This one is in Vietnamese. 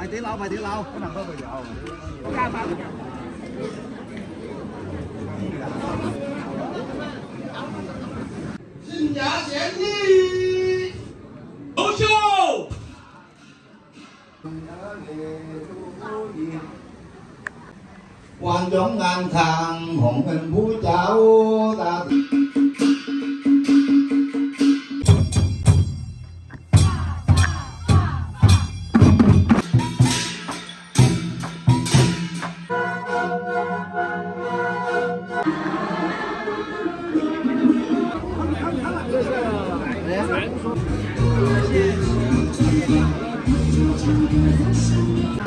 Bài tiếng lâu, bài tiếng lâu. Cái nào có bài lâu. Có ca phải. xin giả sẽ nhi Đấu show quan giống ngang thang hồng hình phú cháu 我们是祖